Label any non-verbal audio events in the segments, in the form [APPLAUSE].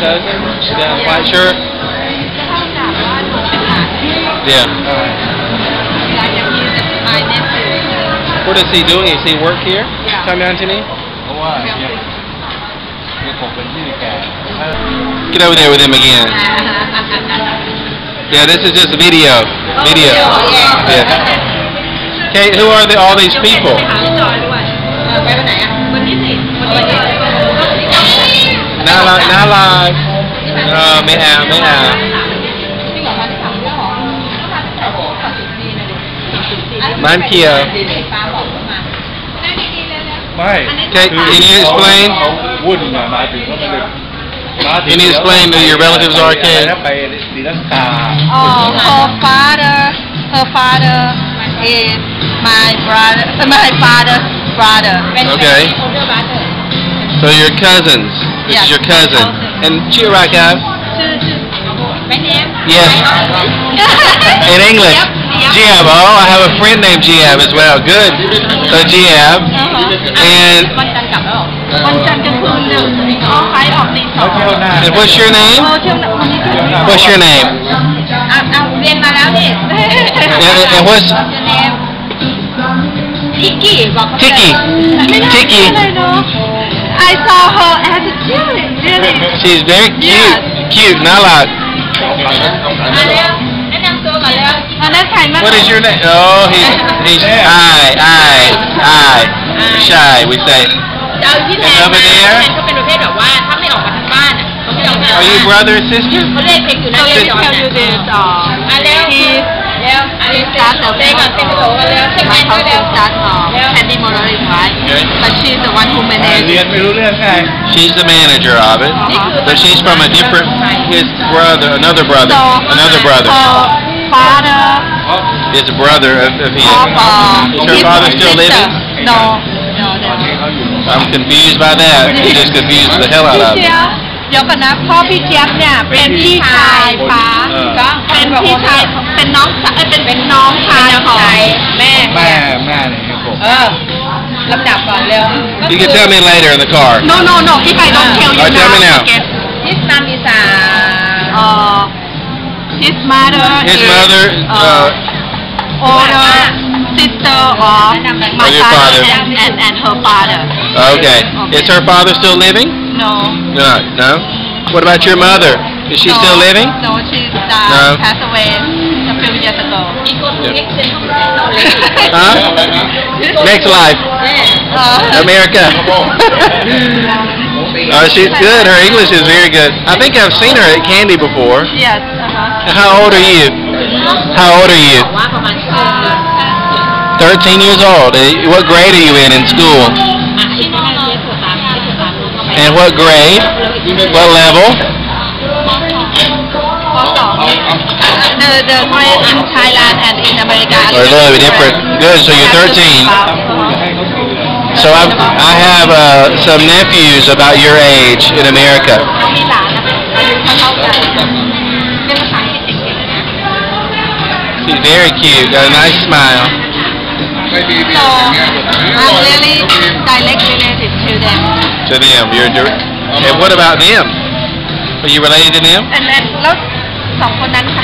cousin? Yeah. white shirt? Yeah. What is he doing? Is he work here? Yeah. Tom Anthony? Get over there with him again. Yeah, this is just video. Video. Yeah. Okay. who are the, all these people? Not live. Not live. No, may have, may have. จริงเหรอมาที่สามเรื่องเหรอก็มาที่สามตัดสินดีนะดิ บ้านเขียว ป้าบอกว่ามาได้ดีๆเลยนะ ไม่ Okay, can you explain? เขาวุ่นมามาถึงก็ไม่ได้มาถึง Can you explain who your relatives are, Kate? แล้วไปศรีลังกา Oh, her father, her father is my brother, my father's brother. Okay. older brother. So your cousins. This is your cousin. And Chirac out. Yes. In English. Yep, yep. Giab. Oh, I have a friend named Giab as well. Good. So Giab. Uh -huh. And. And what's your name? What's your name? and, and what's Tiki. Tiki. [LAUGHS] Tiki. I saw her as a cute, really. She's very cute. Yes. Cute, not loud. What is your name? Oh, he's, he's shy, I, I, shy, we say. And over there? Are you brother or sister? Sister ร็วอันนี้สตาร์ทเต้ก่อนเต้กระโดดกันเร็วเต้นแมนด้วยเร็ว start uh, Candy Monorail, right? Okay. But she's the one who เรี manages. ยนไม่รู้เรื่องไง She's the manager of it. นี่คือ But she's from a different his brother, another brother, So another brother. her father Is a brother of, of his. of uh, Is her his father still sister. living? No, no, no. I'm confused by that. You just confused the hell out พี่ of เจี๊ me. ยบเดี๋ยวก่อนนะพ่อพี่เจี๊ยบเนี่ยเป็นพี่ชายฟ้า เออ ก็เป็นพี่ชายของ เป็นน้องสาวเอ้ยเป็นเป็นน้องชายของ แม่ แม่แม่เนี่ยครับผม เออลำดับก่อนเร็ว You can tell me later in the car. No no no if I don't tell you Oh, tell me now. forget. ฮิสมามิซา Uh, his mother His is, mother, uh, older sister of my Of your father. and, and, and her father. okay. Is her father still living? No. No. No. What about your mother? Is she no, still living? No, she died, No. passed away a few years ago. อีกคนนึงเอ็กเซนของโนเล็ก Huh? Next life. แม่ Uh, America. [LAUGHS] oh, she's good. Her English is very good. I think I've seen her at Candy before. yes. Uh-huh. How old are you? How old are you? บอกว่าประมาณชั่วโมงนึง 13 years old. Eh, What grade are you in in school? อ่ะที่น้องเรียนสุดตามที่สุดตามรู้เข้าไป And what grade? What level? The, the grade in Thailand and in America are Or a little bit different. Good. So you're 13. So I've, I have uh, some nephews about your age in America. เขามีหลานนะอายุเท่าๆกันเรียนภาษาอังกฤษเก่งๆนะ She's very cute. Got a nice smile. So I'm really direct related to them. To them. You're dir- and what about them? Are you related to them? And then แล้วสองคนนั้นใคร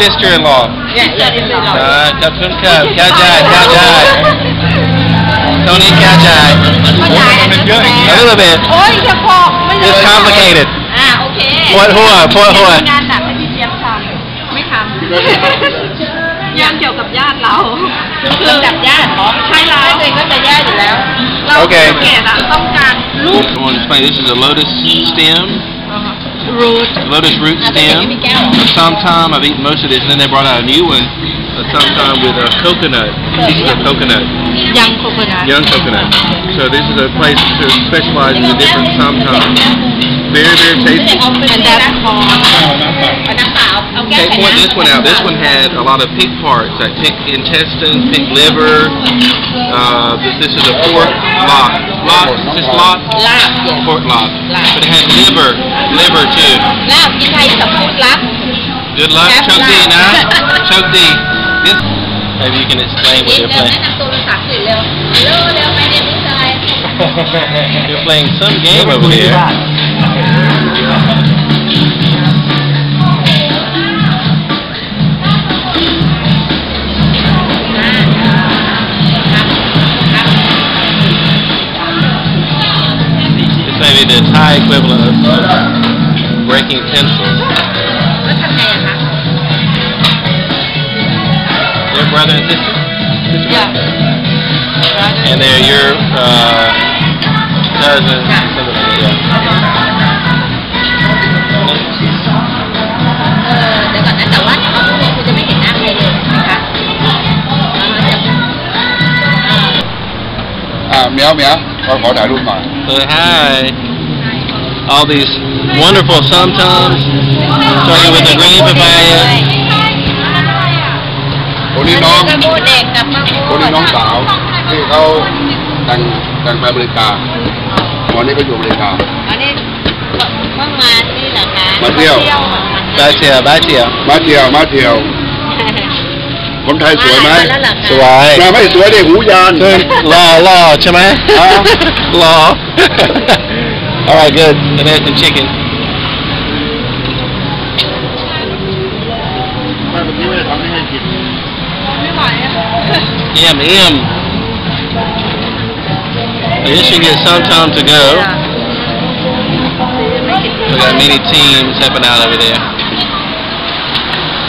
sister-in-law. เนี่ยเนี่ยเป็นเรา Uh, Cup Kun Cup, Kajai, Kajai. Tony Kajai. เข้าใจอันนั้น A little bit. โอ้ยอย่าบอกไม่เลย It's complicated. อ่าโอเค What whore, what เดี๋ยว whore. มีงานหนักให้พี่เจี๊ยบทำไม่ทำงานเกี่ยวกับญาติเรา ลำดับญาติเหรอ ใช่แล้ว ตัวเองก็จะญาติอยู่แล้ว เรา โอเค เกตอะต้องการลูก I want to explain. This is a lotus stem, root, lotus root stem. Sometime I've eaten most of this, and then they brought out a new one sometime with a coconut, of coconut. Young coconut. Young coconut. So this is a place to specialize in the different som tam. Very, very tasty. And that's called... Take one, this one out. This one had a lot of pig parts, like pig intestines, pig liver, uh, this, this is a pork lop. Lop, is this lop? Lop. Pork lop. But it had liver, liver too. Lop, you guys are pork lop. Good luck, lop. Chuck D now. [LAUGHS] Chuck D. This Maybe you can explain what you're playing. you're [LAUGHS] playing some game over here. [LAUGHS] high equivalent of, of breaking pencils. They're brother and sister? yeah. And they're your uh, cousin? Yeah. méo à, con khỏi đại luôn mà tôi hai All these wonderful sometimes, starting with the green papaya. คนนี้น้องกระโบเด็กกับมะม่วงคนนี้น้องสาวที่เขาแต่งแต่งไปอเมริกาตอนนี้เขาอยู่อเมริกาอันนี้เพิ่งมานี่เหรอคะมาเที่ยว Bye, Tia. Bye, Tia. มาเที่ยวมาเที่ยวคนไทยสวยไหมแล้วเหรอคะสวยมาไม่สวยได้หูยานรอรอใช่ไหมอะรอ All right, good. And there's the chicken. Yum, yum. This should get some time to go. We got many teams stepping out over there.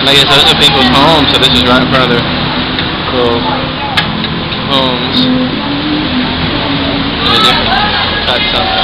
And I guess those are people's homes, so this is right in front of their Cool homes. Yeah, Cut something.